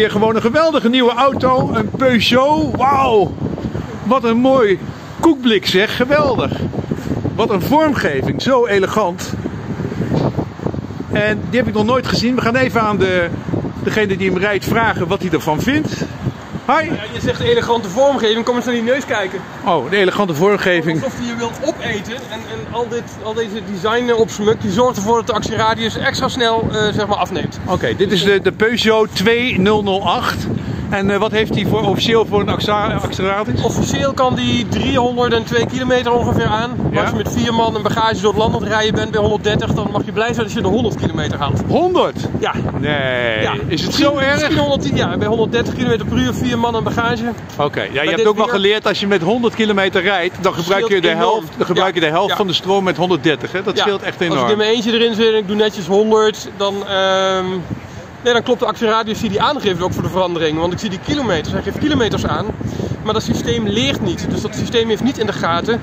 Hier gewoon een geweldige nieuwe auto, een Peugeot. Wauw, wat een mooi koekblik zeg, geweldig. Wat een vormgeving, zo elegant. En die heb ik nog nooit gezien. We gaan even aan de, degene die hem rijdt vragen wat hij ervan vindt. Hi. Ja, je zegt elegante vormgeving, kom eens naar die neus kijken. Oh, de elegante vormgeving. Alsof je je wilt opeten en, en al, dit, al deze design opsmuk, die zorgt ervoor dat de actieradius extra snel uh, zeg maar afneemt. Oké, dit is de, de Peugeot 2008. En uh, wat heeft hij voor, officieel voor een acceleratie? Officieel kan die 302 kilometer ongeveer aan. Maar ja? als je met vier man een bagage door het land aan het rijden bent bij 130, dan mag je blij zijn als je de 100 kilometer haalt. 100? Ja. Nee. Ja. Is het zo erg? Misschien 110, ja. Bij 130 kilometer per uur, vier man een bagage. Oké, okay. ja, je hebt ook wel geleerd als je met 100 kilometer rijdt, dan gebruik je de helft, dan gebruik je de helft van de stroom met 130. Hè? Dat scheelt echt enorm. Als ik in mijn eentje erin zit en ik doe netjes 100, dan. Um, Nee, dan klopt de actieradius die die aangeeft ook voor de verandering. Want ik zie die kilometers, hij geeft kilometers aan. Maar dat systeem leert niet. Dus dat systeem heeft niet in de gaten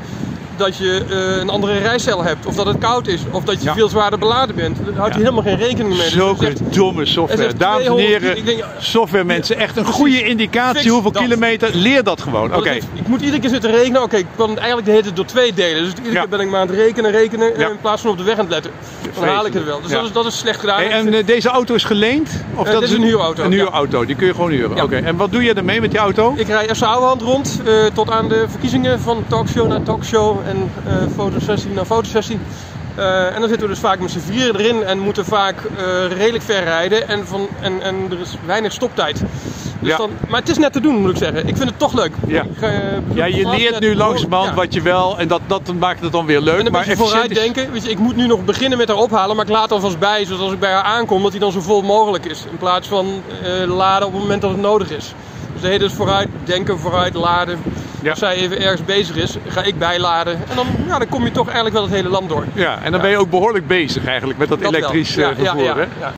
dat je uh, een andere rijcel hebt, of dat het koud is, of dat je ja. veel zwaarder beladen bent. Daar houdt hij helemaal geen rekening mee. Zulke dus domme software. Dames en heren, denk, software mensen, echt een goede indicatie hoeveel dat. kilometer. Leer dat gewoon. Oké. Okay. Ik moet iedere keer zitten rekenen. Oké, okay, ik kan het eigenlijk de hele tijd door twee delen. Dus iedere keer ben ik maar aan het rekenen, rekenen, in plaats van op de weg aan het letten. Dan haal ik het wel. Dus dat, is, dat is slecht gedaan. Hey, en uh, deze auto is geleend? Of dat is een huurauto. Een huurauto, die kun je gewoon huren. Oké. En wat doe je ermee met die auto? Ik rij FC Ouwehand rond tot aan de verkiezingen van talkshow naar talkshow en fotosessie naar fotosessie. Uh, en dan zitten we dus vaak met z'n vieren erin en moeten vaak uh, redelijk ver rijden en, van, en, en er is weinig stoptijd. Dus ja. dan, maar het is net te doen moet ik zeggen. Ik vind het toch leuk. Ja, ik, uh, ja je leert nu langzamerhand ja. wat je wel en dat, dat maakt het dan weer leuk. En een maar vooruit denken. Weet je, ik moet nu nog beginnen met haar ophalen, maar ik laat alvast bij zodat als ik bij haar aankom dat hij dan zo vol mogelijk is. In plaats van laden op het moment dat het nodig is. Dus de hele dus vooruit denken, vooruit laden. Ja. Als zij even ergens bezig is, ga ik bijladen. En dan, ja, dan kom je toch eigenlijk wel het hele land door. Ja, en dan ben je ook behoorlijk bezig eigenlijk met dat, dat elektrisch uh, vervoer. Ja,